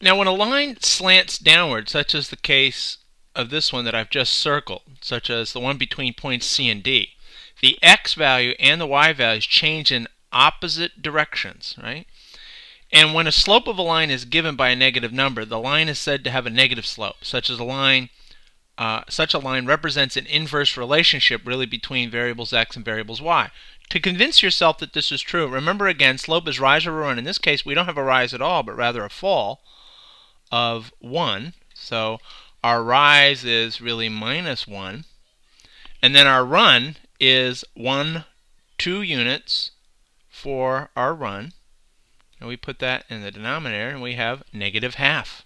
Now when a line slants downward, such as the case of this one that I've just circled, such as the one between points C and D, the x value and the y values change in opposite directions, right? And when a slope of a line is given by a negative number, the line is said to have a negative slope, such as a line uh, such a line represents an inverse relationship really between variables x and variables y. To convince yourself that this is true, remember again, slope is rise over run. In this case, we don't have a rise at all, but rather a fall of 1. So our rise is really minus 1. And then our run is 1, 2 units for our run. And we put that in the denominator, and we have negative half.